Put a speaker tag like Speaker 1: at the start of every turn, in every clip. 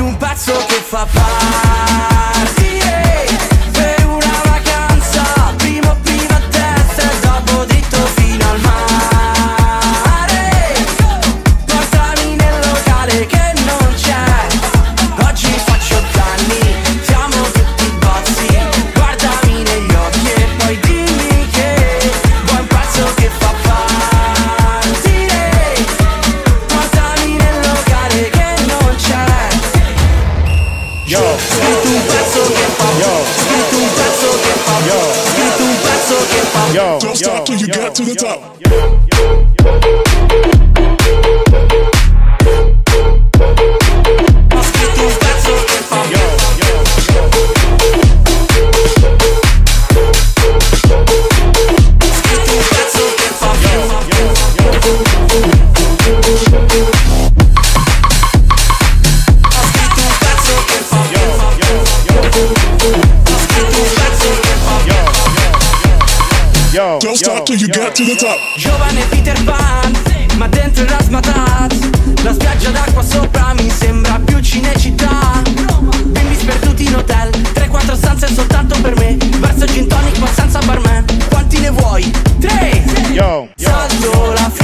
Speaker 1: un pezzo che fa partire
Speaker 2: Yo.
Speaker 1: Grita un verso que pa.
Speaker 2: Yo.
Speaker 1: Un.
Speaker 2: Yo.
Speaker 1: Un.
Speaker 2: Yo.
Speaker 3: Don't stop till you get to the top. Till you get to the top.
Speaker 1: Giovane Peter Pan, ma dentro il rasmatat La spiaggia d'acqua sopra mi sembra più cinecittà Bimbi sperduti in hotel, 3-4 stanze soltanto per me Verso gin tonic ma senza barman Quanti ne vuoi? Tre!
Speaker 2: yo, yo,
Speaker 1: Salto la fila,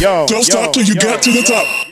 Speaker 2: yo,
Speaker 3: Don't
Speaker 2: yo,
Speaker 3: stop till you
Speaker 2: yo.
Speaker 3: get to the top.